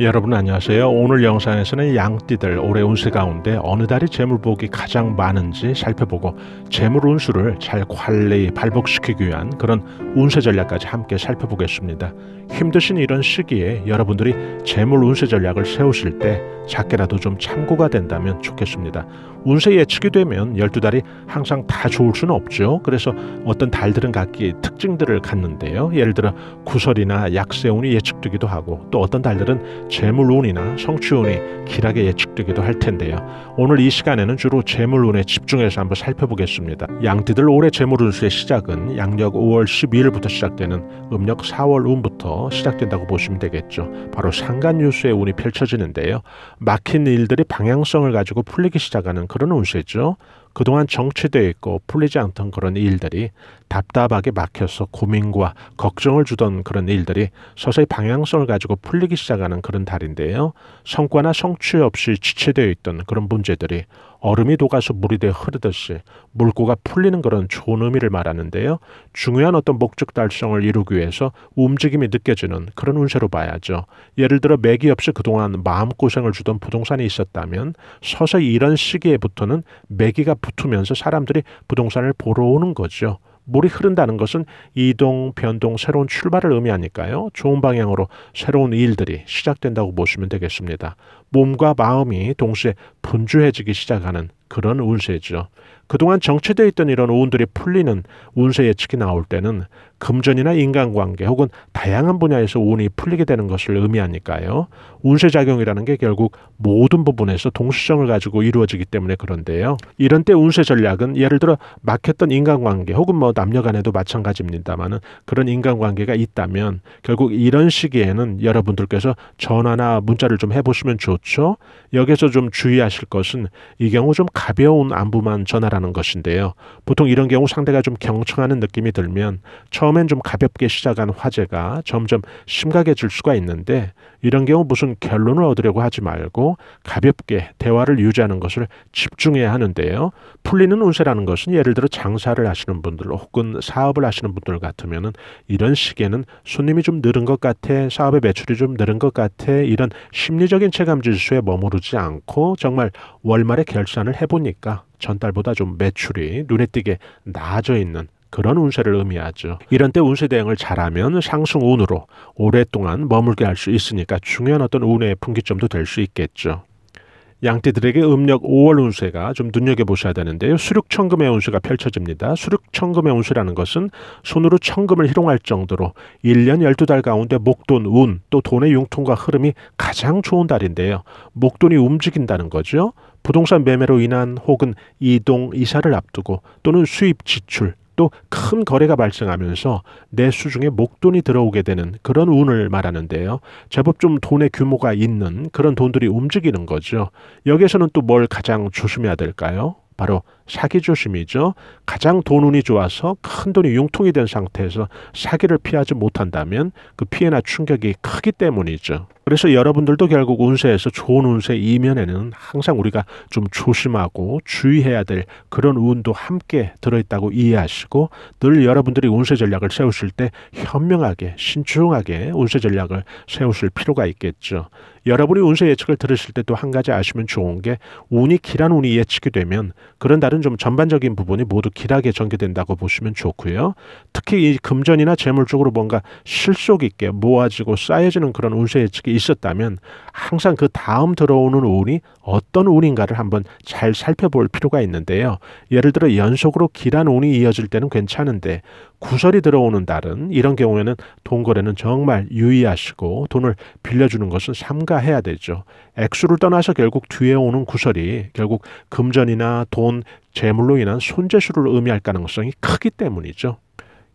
여러분 안녕하세요. 오늘 영상에서는 양띠들 올해 운세 가운데 어느 달이 재물복이 가장 많은지 살펴보고 재물 운수를 잘 관리 발복시키기 위한 그런 운세 전략까지 함께 살펴보겠습니다. 힘드신 이런 시기에 여러분들이 재물 운세 전략을 세우실 때 작게라도 좀 참고가 된다면 좋겠습니다. 운세 예측이 되면 12달이 항상 다 좋을 수는 없죠. 그래서 어떤 달들은 각기 특징들을 갖는데요. 예를 들어 구설이나 약세운이 예측되기도 하고 또 어떤 달들은 재물운이나 성취운이 길하게 예측되기도 할 텐데요. 오늘 이 시간에는 주로 재물운에 집중해서 한번 살펴보겠습니다. 양띠들 올해 재물운수의 시작은 양력 5월 12일부터 시작되는 음력 4월 운부터 시작된다고 보시면 되겠죠. 바로 상간유수의 운이 펼쳐지는데요. 막힌 일들이 방향성을 가지고 풀리기 시작하는 그런 운세죠. 그동안 정체되어 있고 풀리지 않던 그런 일들이 답답하게 막혀서 고민과 걱정을 주던 그런 일들이 서서히 방향성을 가지고 풀리기 시작하는 그런 달인데요. 성과나 성취 없이 지체되어 있던 그런 문제들이 얼음이 녹아서 물이 되어 흐르듯이 물고가 풀리는 그런 좋은 의미를 말하는데요. 중요한 어떤 목적 달성을 이루기 위해서 움직임이 느껴지는 그런 운세로 봐야죠. 예를 들어 매기 없이 그동안 마음고생을 주던 부동산이 있었다면 서서히 이런 시기에부터는 매기가 붙으면서 사람들이 부동산을 보러 오는 거죠. 물이 흐른다는 것은 이동, 변동, 새로운 출발을 의미하니까요. 좋은 방향으로 새로운 일들이 시작된다고 보시면 되겠습니다. 몸과 마음이 동시에 분주해지기 시작하는 그런 운세죠. 그동안 정체되어 있던 이런 운들이 풀리는 운세 예측이 나올 때는 금전이나 인간관계 혹은 다양한 분야에서 운이 풀리게 되는 것을 의미하니까요. 운세 작용이라는 게 결국 모든 부분에서 동시성을 가지고 이루어지기 때문에 그런데요. 이런 때 운세 전략은 예를 들어 막혔던 인간관계 혹은 뭐 남녀 간에도 마찬가지입니다만은 그런 인간관계가 있다면 결국 이런 시기에는 여러분들께서 전화나 문자를 좀 해보시면 좋죠. 여기서 좀 주의하실 것은 이 경우 좀 가벼운 안부만 전하라는 것인데요. 보통 이런 경우 상대가 좀 경청하는 느낌이 들면 처음엔 좀 가볍게 시작한 화제가 점점 심각해질 수가 있는데 이런 경우 무슨 결론을 얻으려고 하지 말고 가볍게 대화를 유지하는 것을 집중해야 하는데요. 풀리는 운세라는 것은 예를 들어 장사를 하시는 분들 혹은 사업을 하시는 분들 같으면은 이런 시기에는 손님이 좀 늘은 것 같아 사업의 매출이 좀 늘은 것 같아 이런 심리적인 체감 지수에 머무르지 않고 정말 월말에 결산을 해 보니까 전달보다 좀 매출이 눈에 띄게 나아져 있는 그런 운세를 의미하죠. 이런 때 운세 대응을 잘하면 상승 운으로 오랫동안 머물게 할 수 있으니까 중요한 어떤 운의 분기점도 될 수 있겠죠. 양띠들에게 음력 5월 운세가 좀 눈여겨보셔야 되는데요. 수륙천금의 운세가 펼쳐집니다. 수륙천금의 운세라는 것은 손으로 천금을 희롱할 정도로 1년 12달 가운데 목돈, 운, 또 돈의 융통과 흐름이 가장 좋은 달인데요. 목돈이 움직인다는 거죠. 부동산 매매로 인한 혹은 이동, 이사를 앞두고 또는 수입 지출, 또 큰 거래가 발생하면서 내 수중에 목돈이 들어오게 되는 그런 운을 말하는데요. 제법 좀 돈의 규모가 있는 그런 돈들이 움직이는 거죠. 여기에서는 또 뭘 가장 조심해야 될까요? 바로 사기 조심이죠. 가장 돈 운이 좋아서 큰 돈이 융통이 된 상태에서 사기를 피하지 못한다면 그 피해나 충격이 크기 때문이죠. 그래서 여러분들도 결국 운세에서 좋은 운세 이면에는 항상 우리가 좀 조심하고 주의해야 될 그런 운도 함께 들어있다고 이해하시고 늘 여러분들이 운세 전략을 세우실 때 현명하게 신중하게 운세 전략을 세우실 필요가 있겠죠. 여러분이 운세 예측을 들으실 때 또 한 가지 아시면 좋은 게 운이 길한 운이 예측이 되면 그런 달은 좀 전반적인 부분이 모두 길하게 전개된다고 보시면 좋고요. 특히 이 금전이나 재물 쪽으로 뭔가 실속 있게 모아지고 쌓여지는 그런 운세 예측이 있었다면 항상 그 다음 들어오는 운이 어떤 운인가를 한번 잘 살펴볼 필요가 있는데요. 예를 들어 연속으로 길한 운이 이어질 때는 괜찮은데 구설이 들어오는 달은 이런 경우에는 돈 거래는 정말 유의하시고 돈을 빌려주는 것은 삼가해야 되죠. 액수를 떠나서 결국 뒤에 오는 구설이 결국 금전이나 돈, 재물로 인한 손재수를 의미할 가능성이 크기 때문이죠.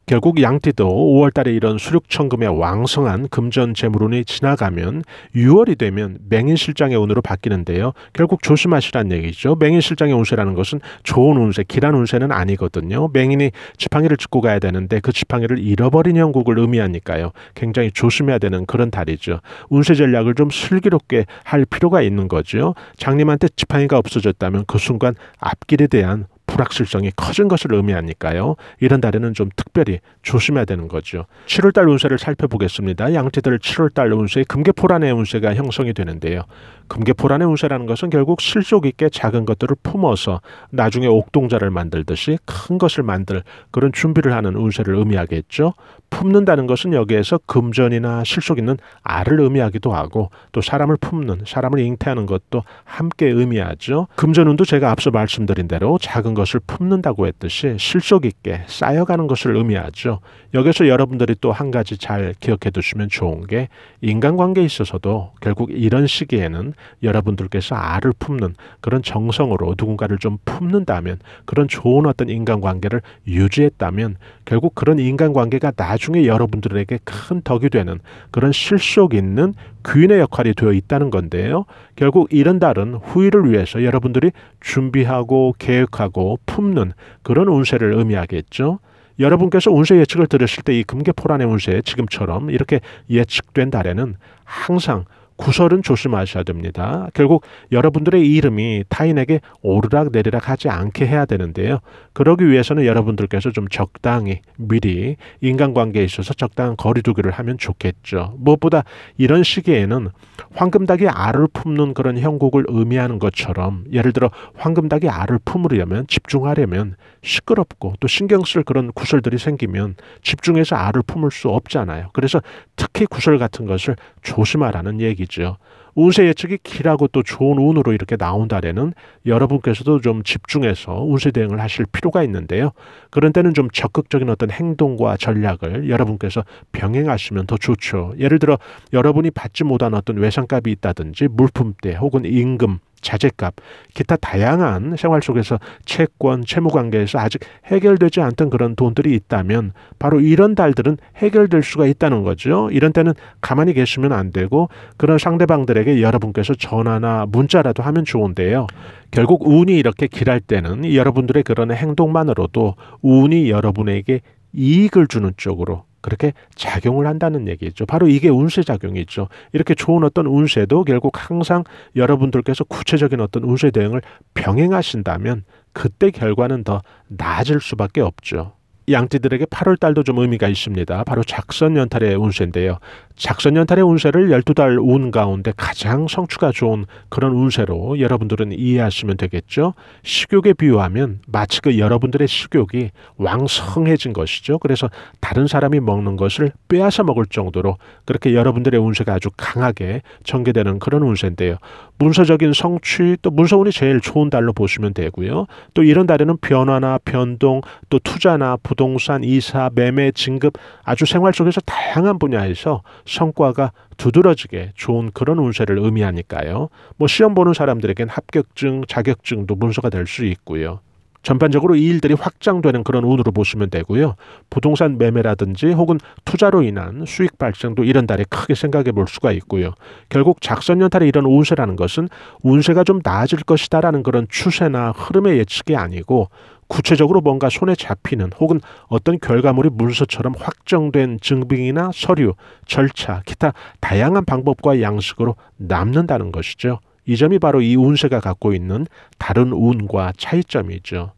결국 양띠도 5월 달에 이런 수륙천금의 왕성한 금전 재물운이 지나가면 6월이 되면 맹인실장의 운으로 바뀌는데요. 결국 조심하시란 얘기죠. 맹인실장의 운세라는 것은 좋은 운세, 길한 운세는 아니거든요. 맹인이 지팡이를 짚고 가야 되는데 그 지팡이를 잃어버린 형국을 의미하니까요. 굉장히 조심해야 되는 그런 달이죠. 운세 전략을 좀 슬기롭게 할 필요가 있는 거죠. 장님한테 지팡이가 없어졌다면 그 순간 앞길에 대한 불확실성이 커진 것을 의미하니까요. 이런 달에는 좀 특별히 조심해야 되는 거죠. 7월달 운세를 살펴보겠습니다. 양띠들 7월달 운세 금계포란의 운세가 형성이 되는데요. 금계포란의 운세라는 것은 결국 실속 있게 작은 것들을 품어서 나중에 옥동자를 만들듯이 큰 것을 만들 그런 준비를 하는 운세를 의미하겠죠. 품는다는 것은 여기에서 금전이나 실속 있는 알을 의미하기도 하고 또 사람을 품는 사람을 잉태하는 것도 함께 의미하죠. 금전운도 제가 앞서 말씀드린 대로 작은 것을 품는다고 했듯이 실속 있게 쌓여가는 것을 의미하죠. 여기서 여러분들이 또 한 가지 잘 기억해 두시면 좋은 게 인간관계에 있어서도 결국 이런 시기에는 여러분들께서 알을 품는 그런 정성으로 누군가를 좀 품는다면 그런 좋은 어떤 인간관계를 유지했다면 결국 그런 인간관계가 나중에 여러분들에게 큰 덕이 되는 그런 실속 있는 귀인의 역할이 되어 있다는 건데요. 결국 이런 달은 후일을 위해서 여러분들이 준비하고 계획하고 품는 그런 운세를 의미하겠죠. 여러분께서 운세 예측을 들으실 때 이 금계포란의 운세 지금처럼 이렇게 예측된 달에는 항상 구설은 조심하셔야 됩니다. 결국 여러분들의 이름이 타인에게 오르락 내리락 하지 않게 해야 되는데요. 그러기 위해서는 여러분들께서 좀 적당히 미리 인간관계에 있어서 적당한 거리두기를 하면 좋겠죠. 무엇보다 이런 시기에는 황금닭이 알을 품는 그런 형국을 의미하는 것처럼 예를 들어 황금닭이 알을 품으려면 집중하려면 시끄럽고 또 신경 쓸 그런 구설들이 생기면 집중해서 알을 품을 수 없잖아요. 그래서 특히 구설 같은 것을 조심하라는 얘기죠. 운세 예측이 길하고 또 좋은 운으로 이렇게 나온 달에는 여러분께서도 좀 집중해서 운세 대응을 하실 필요가 있는데요. 그런 때는 좀 적극적인 어떤 행동과 전략을 여러분께서 병행하시면 더 좋죠. 예를 들어 여러분이 받지 못한 어떤 외상값이 있다든지 물품대 혹은 임금 자재값, 기타 다양한 생활 속에서 채권, 채무 관계에서 아직 해결되지 않던 그런 돈들이 있다면 바로 이런 달들은 해결될 수가 있다는 거죠. 이런 때는 가만히 계시면 안 되고 그런 상대방들에게 여러분께서 전화나 문자라도 하면 좋은데요. 결국 운이 이렇게 길할 때는 여러분들의 그런 행동만으로도 운이 여러분에게 이익을 주는 쪽으로 그렇게 작용을 한다는 얘기죠. 바로 이게 운세 작용이죠. 이렇게 좋은 어떤 운세도 결국 항상 여러분들께서 구체적인 어떤 운세 대응을 병행하신다면 그때 결과는 더 나아질 수밖에 없죠. 양띠들에게 8월 달도 좀 의미가 있습니다. 바로 작선 연탈의 운세인데요. 작선 연탈의 운세를 12달 운 가운데 가장 성취가 좋은 그런 운세로 여러분들은 이해하시면 되겠죠. 식욕에 비유하면 마치 그 여러분들의 식욕이 왕성해진 것이죠. 그래서 다른 사람이 먹는 것을 빼앗아 먹을 정도로 그렇게 여러분들의 운세가 아주 강하게 전개되는 그런 운세인데요. 문서적인 성취 또 문서운이 제일 좋은 달로 보시면 되고요. 또 이런 달에는 변화나 변동 또 투자나 부 동산 이사 매매 진급 아주 생활 속에서 다양한 분야에서 성과가 두드러지게 좋은 그런 운세를 의미하니까요. 뭐 시험 보는 사람들에겐 합격증, 자격증도 문서가 될 수 있고요. 전반적으로 이 일들이 확장되는 그런 운으로 보시면 되고요. 부동산 매매라든지 혹은 투자로 인한 수익 발생도 이런 달에 크게 생각해 볼 수가 있고요. 결국 작선연달에 이런 운세라는 것은 운세가 좀 나아질 것이다라는 그런 추세나 흐름의 예측이 아니고 구체적으로 뭔가 손에 잡히는 혹은 어떤 결과물이 문서처럼 확정된 증빙이나 서류, 절차, 기타 다양한 방법과 양식으로 남는다는 것이죠. 이 점이 바로 이 운세가 갖고 있는 다른 운과 차이점이죠.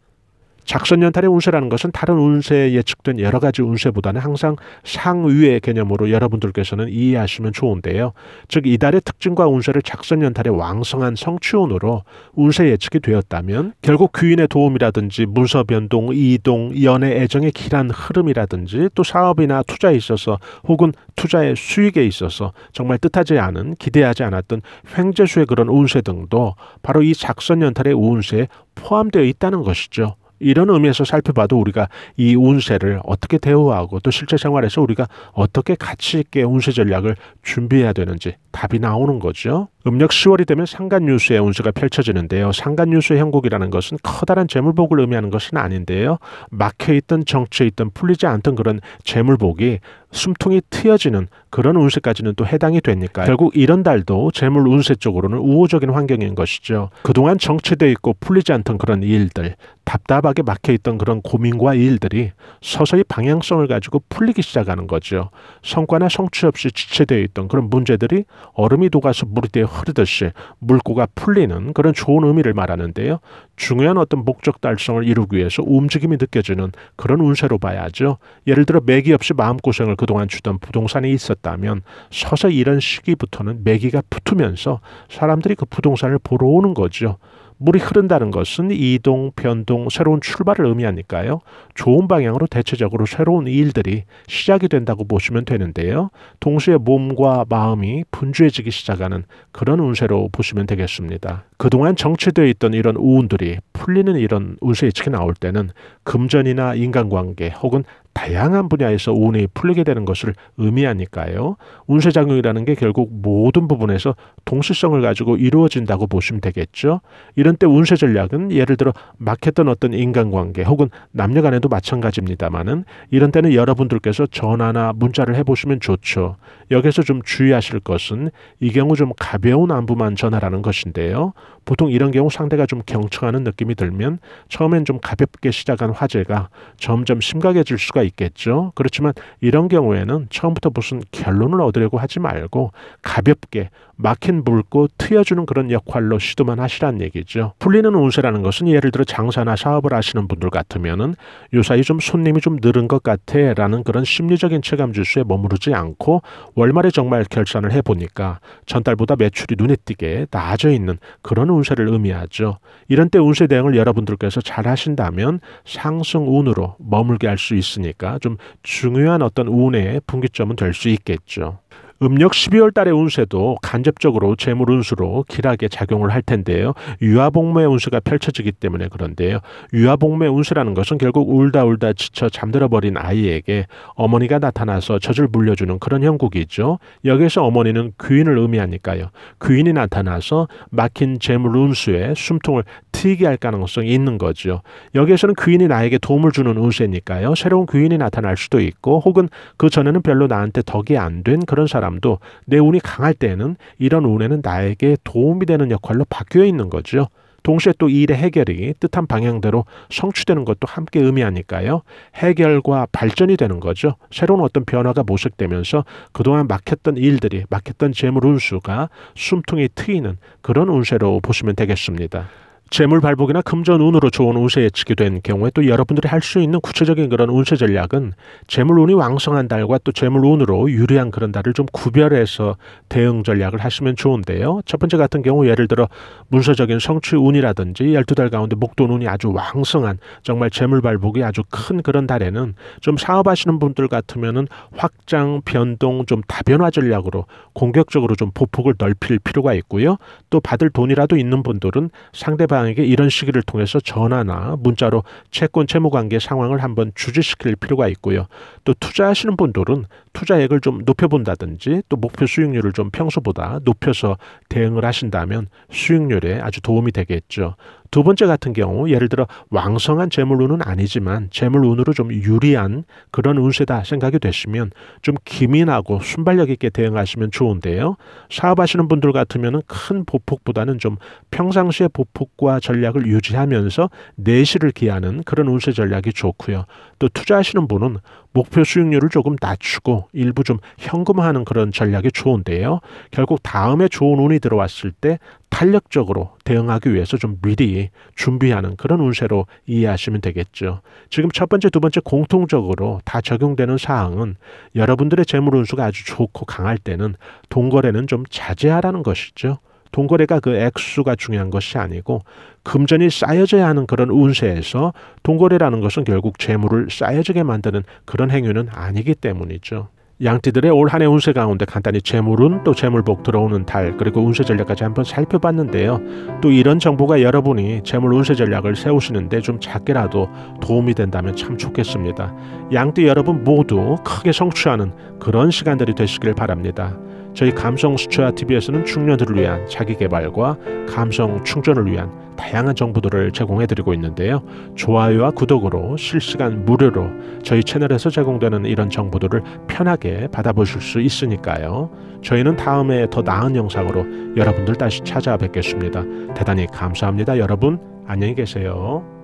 작선연탈의 운세라는 것은 다른 운세에 예측된 여러 가지 운세보다는 항상 상위의 개념으로 여러분들께서는 이해하시면 좋은데요. 즉 이달의 특징과 운세를 작선연탈의 왕성한 성취운으로 운세 예측이 되었다면 결국 귀인의 도움이라든지 문서 변동, 이동, 연애 애정의 길한 흐름이라든지 또 사업이나 투자에 있어서 혹은 투자의 수익에 있어서 정말 뜻하지 않은 기대하지 않았던 횡재수의 그런 운세 등도 바로 이 작선연탈의 운세에 포함되어 있다는 것이죠. 이런 의미에서 살펴봐도 우리가 이 운세를 어떻게 대우하고 또 실제 생활에서 우리가 어떻게 가치 있게 운세 전략을 준비해야 되는지 답이 나오는 거죠. 음력 10월이 되면 상간유수의 운세가 펼쳐지는데요. 상간유수의 형국이라는 것은 커다란 재물복을 의미하는 것은 아닌데요. 막혀있던 정체있던 풀리지 않던 그런 재물복이 숨통이 트여지는 그런 운세까지는 또 해당이 되니까 결국 이런 달도 재물 운세 쪽으로는 우호적인 환경인 것이죠. 그동안 정체되어 있고 풀리지 않던 그런 일들, 답답하게 막혀 있던 그런 고민과 일들이 서서히 방향성을 가지고 풀리기 시작하는 거죠. 성과나 성취 없이 지체되어 있던 그런 문제들이 얼음이 녹아서 물이 되어 흐르듯이 물고가 풀리는 그런 좋은 의미를 말하는데요. 중요한 어떤 목적 달성을 이루기 위해서 움직임이 느껴지는 그런 운세로 봐야죠. 예를 들어 매기 없이 마음고생을 그동안 주던 부동산이 있었다면 서서히 이런 시기부터는 매기가 붙으면서 사람들이 그 부동산을 보러 오는 거죠. 물이 흐른다는 것은 이동, 변동, 새로운 출발을 의미하니까요. 좋은 방향으로 대체적으로 새로운 일들이 시작이 된다고 보시면 되는데요. 동시에 몸과 마음이 분주해지기 시작하는 그런 운세로 보시면 되겠습니다. 그동안 정체되어 있던 이런 우운들이 풀리는 이런 운세 예측이 나올 때는 금전이나 인간관계 혹은 다양한 분야에서 운이 풀리게 되는 것을 의미하니까요. 운세작용이라는 게 결국 모든 부분에서 동시성을 가지고 이루어진다고 보시면 되겠죠. 이런 때 운세 전략은 예를 들어 막혔던 어떤 인간관계 혹은 남녀 간에도 마찬가지입니다만은 이런 때는 여러분들께서 전화나 문자를 해보시면 좋죠. 여기서 좀 주의하실 것은 이 경우 좀 가벼운 안부만 전하라는 것인데요. 보통 이런 경우 상대가 좀 경청하는 느낌이 들면 처음엔 좀 가볍게 시작한 화제가 점점 심각해질 수가 있겠죠. 그렇지만 이런 경우에는 처음부터 무슨 결론을 얻으려고 하지 말고 가볍게 막힌 물고 트여주는 그런 역할로 시도만 하시란 얘기죠. 풀리는 운세라는 것은 예를 들어 장사나 사업을 하시는 분들 같으면은 요사이 좀 손님이 좀 늘은 것 같아 라는 그런 심리적인 체감 지수에 머무르지 않고 월말에 정말 결산을 해보니까 전달보다 매출이 눈에 띄게 나아져 있는 그런 운세를 의미하죠. 이런 때 운세 대응을 여러분들께서 잘 하신다면 상승 운으로 머물게 할 수 있으니까 좀 중요한 어떤 운의 분기점은 될 수 있겠죠. 음력 12월 달의 운세도 간접적으로 재물 운수로 길하게 작용을 할 텐데요. 유아복무의 운수가 펼쳐지기 때문에 그런데요. 유아복무의 운수라는 것은 결국 울다 울다 지쳐 잠들어 버린 아이에게 어머니가 나타나서 젖을 물려주는 그런 형국이죠. 여기서 어머니는 귀인을 의미하니까요. 귀인이 나타나서 막힌 재물 운수에 숨통을 트이게 할 가능성이 있는 거죠. 여기에서는 귀인이 나에게 도움을 주는 운세니까요. 새로운 귀인이 나타날 수도 있고 혹은 그 전에는 별로 나한테 덕이 안 된 그런 사람 도 내 운이 강할 때는 이런 운에는 나에게 도움이 되는 역할로 바뀌어 있는 거죠. 동시에 또 일의 해결이 뜻한 방향대로 성취되는 것도 함께 의미하니까요. 해결과 발전이 되는 거죠. 새로운 어떤 변화가 모색되면서 그동안 막혔던 일들이 막혔던 재물 운수가 숨통이 트이는 그런 운세로 보시면 되겠습니다. 재물 발복이나 금전 운으로 좋은 운세 예측이 된 경우에 또 여러분들이 할 수 있는 구체적인 그런 운세 전략은 재물 운이 왕성한 달과 또 재물 운으로 유리한 그런 달을 좀 구별해서 대응 전략을 하시면 좋은데요. 첫 번째 같은 경우 예를 들어 문서적인 성취 운이라든지 12달 가운데 목돈 운이 아주 왕성한 정말 재물 발복이 아주 큰 그런 달에는 좀 사업하시는 분들 같으면은 확장, 변동, 좀 다변화 전략으로 공격적으로 좀 보폭을 넓힐 필요가 있고요. 또 받을 돈이라도 있는 분들은 상대방 상대방에게 이런 시기를 통해서 전화나 문자로 채권 채무 관계 상황을 한번 주지시킬 필요가 있고요. 또 투자하시는 분들은 투자액을 좀 높여본다든지 또 목표 수익률을 좀 평소보다 높여서 대응을 하신다면 수익률에 아주 도움이 되겠죠. 두 번째 같은 경우 예를 들어 왕성한 재물운은 아니지만 재물운으로 좀 유리한 그런 운세다 생각이 되시면 좀 기민하고 순발력 있게 대응하시면 좋은데요. 사업하시는 분들 같으면 큰 보폭보다는 좀 평상시의 보폭과 전략을 유지하면서 내실을 기하는 그런 운세 전략이 좋고요. 또 투자하시는 분은 목표 수익률을 조금 낮추고 일부 좀 현금화하는 그런 전략이 좋은데요. 결국 다음에 좋은 운이 들어왔을 때 탄력적으로 대응하기 위해서 좀 미리 준비하는 그런 운세로 이해하시면 되겠죠. 지금 첫 번째, 두 번째 공통적으로 다 적용되는 사항은 여러분들의 재물 운수가 아주 좋고 강할 때는 동거래는 좀 자제하라는 것이죠. 동거래가 그 액수가 중요한 것이 아니고 금전이 쌓여져야 하는 그런 운세에서 동거래라는 것은 결국 재물을 쌓여지게 만드는 그런 행위는 아니기 때문이죠. 양띠들의 올 한해 운세 가운데 간단히 재물운 또 재물복 들어오는 달 그리고 운세 전략까지 한번 살펴봤는데요. 또 이런 정보가 여러분이 재물 운세 전략을 세우시는데 좀 작게라도 도움이 된다면 참 좋겠습니다. 양띠 여러분 모두 크게 성취하는 그런 시간들이 되시길 바랍니다. 저희 감성 수초야 TV에서는 중년들을 위한 자기 개발과 감성 충전을 위한 다양한 정보들을 제공해 드리고 있는데요. 좋아요와 구독으로 실시간 무료로 저희 채널에서 제공되는 이런 정보들을 편하게 받아보실 수 있으니까요. 저희는 다음에 더 나은 영상으로 여러분들 다시 찾아뵙겠습니다. 대단히 감사합니다. 여러분 안녕히 계세요.